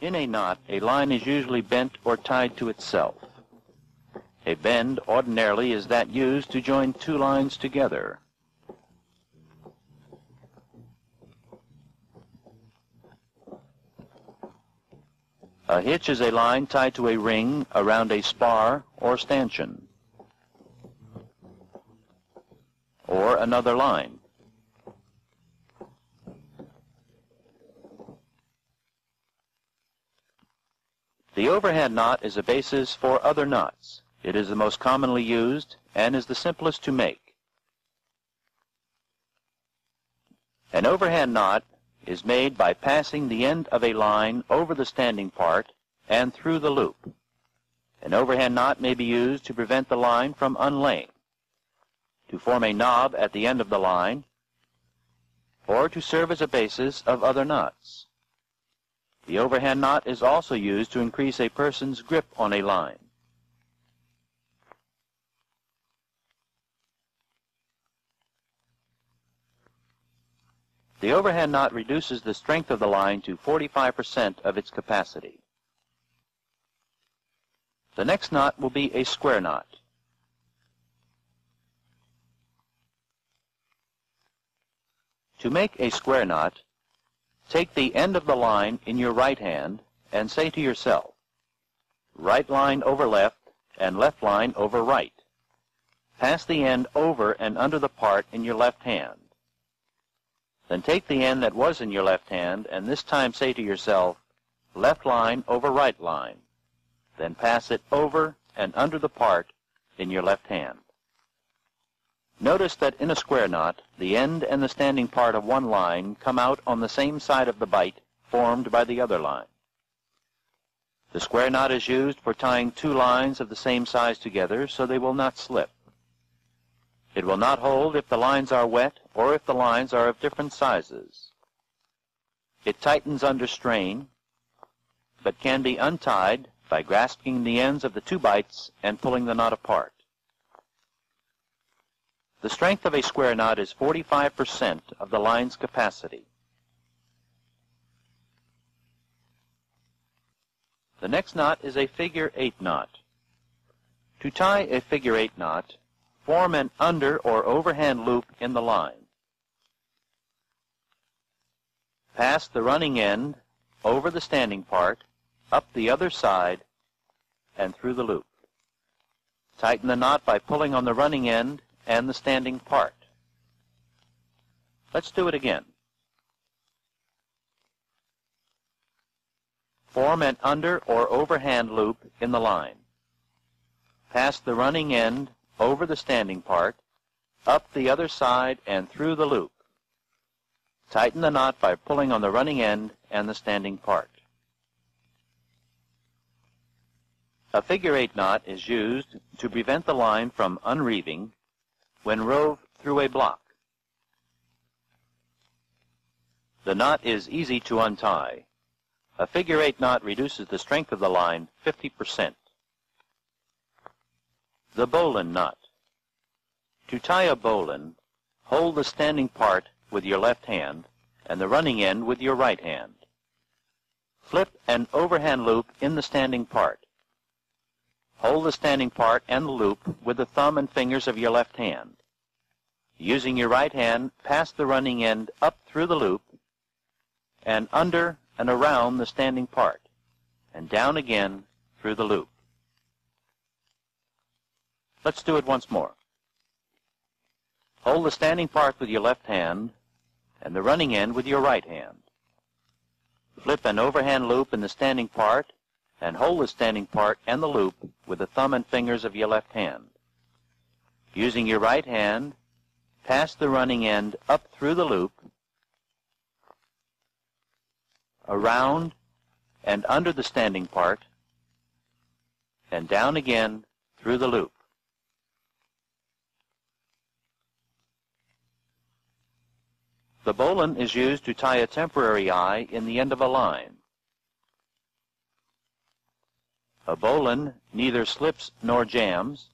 In a knot, a line is usually bent or tied to itself. A bend ordinarily is that used to join two lines together. A hitch is a line tied to a ring around a spar or stanchion, or another line. The overhand knot is a basis for other knots. It is the most commonly used and is the simplest to make. An overhand knot is made by passing the end of a line over the standing part and through the loop. An overhand knot may be used to prevent the line from unlaying, to form a knob at the end of the line, or to serve as a basis of other knots. The overhand knot is also used to increase a person's grip on a line. The overhand knot reduces the strength of the line to 45% of its capacity. The next knot will be a square knot. To make a square knot, Take the end of the line in your right hand and say to yourself, right line over left and left line over right. Pass the end over and under the part in your left hand. Then take the end that was in your left hand and this time say to yourself, left line over right line. Then pass it over and under the part in your left hand. Notice that in a square knot, the end and the standing part of one line come out on the same side of the bight formed by the other line. The square knot is used for tying two lines of the same size together so they will not slip. It will not hold if the lines are wet or if the lines are of different sizes. It tightens under strain, but can be untied by grasping the ends of the two bights and pulling the knot apart. The strength of a square knot is 45% of the line's capacity. The next knot is a figure 8 knot. To tie a figure 8 knot, form an under or overhand loop in the line. Pass the running end over the standing part, up the other side, and through the loop. Tighten the knot by pulling on the running end and the standing part. Let's do it again. Form an under or overhand loop in the line. Pass the running end over the standing part, up the other side and through the loop. Tighten the knot by pulling on the running end and the standing part. A figure eight knot is used to prevent the line from unreeving when rove through a block. The knot is easy to untie. A figure eight knot reduces the strength of the line 50%. The bowline knot. To tie a bowline, hold the standing part with your left hand and the running end with your right hand. Flip an overhand loop in the standing part. Hold the standing part and the loop with the thumb and fingers of your left hand. Using your right hand, pass the running end up through the loop and under and around the standing part, and down again through the loop. Let's do it once more. Hold the standing part with your left hand and the running end with your right hand. Flip an overhand loop in the standing part and hold the standing part and the loop with the thumb and fingers of your left hand. Using your right hand, pass the running end up through the loop, around and under the standing part, and down again through the loop. The bowline is used to tie a temporary eye in the end of a line. A bowline neither slips nor jams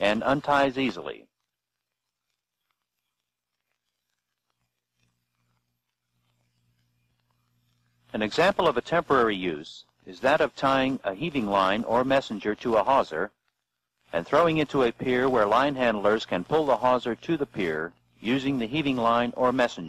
and unties easily. An example of a temporary use is that of tying a heaving line or messenger to a hawser and throwing it to a pier where line handlers can pull the hawser to the pier using the heaving line or messenger.